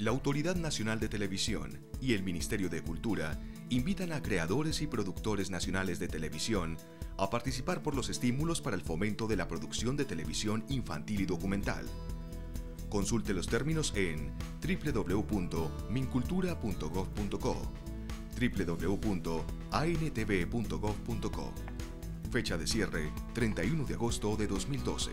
la Autoridad Nacional de Televisión y el Ministerio de Cultura invitan a creadores y productores nacionales de televisión a participar por los estímulos para el fomento de la producción de televisión infantil y documental. Consulte los términos en www.mincultura.gov.co www.antv.gov.co Fecha de cierre 31 de agosto de 2012.